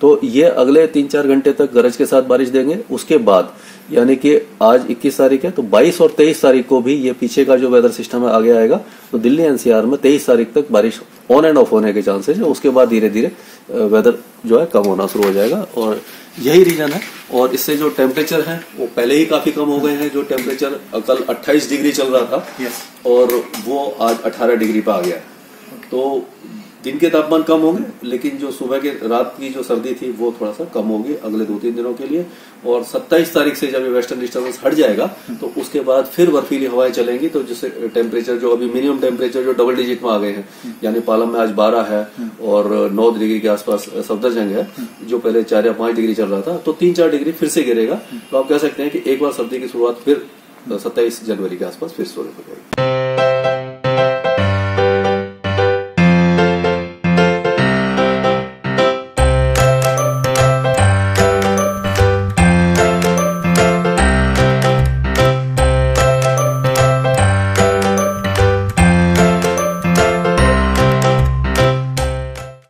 तो ये अगले तीन चार घंटे तक गरज के साथ बारिश देंगे। उसके बाद यानी कि आज 21 तारीख है तो 22 और 23 तारीख को भी ये पीछे का जो वेदर सिस्टम है आगे आएगा। तो दिल्ली एनसीआर में 23 तारीख तक बारिश ऑन एंड ऑफ़ होने के चांसेस है। उसके बाद धीरे धीरे वेदर जो है कम होना शुरू हो जाएगा और यही रीजन है। और इससे जो टेम्परेचर है वो पहले ही काफ़ी कम हो गए हैं। जो टेम्परेचर कल 28 डिग्री चल रहा था Yes. और वो आज 18 डिग्री पे आ गया। है तो दिन के तापमान कम होंगे, लेकिन जो सुबह के रात की जो सर्दी थी, वो थोड़ा सा कम होगी अगले दो तीन दिनों के लिए। और 27 तारीख से जब ये वेस्टर्न डिस्टर्बेंस हट जाएगा तो उसके बाद फिर बर्फीली हवाएँ चलेंगी तो जिससे टेम्परेचर जो अभी मिनिमम टेम्परेचर जो डबल डिजिट में आ गए हैं, यानी पालम में आज 12 है और 9 डिग्री के आसपास सफदरजंग है, जो पहले चार या पाँच डिग्री चल रहा था तो तीन चार डिग्री फिर से गिरेगा। तो आप कह सकते हैं कि एक बार सर्दी की शुरुआत फिर सत्ताईस जनवरी के आसपास फिर शुरू हो जाएगी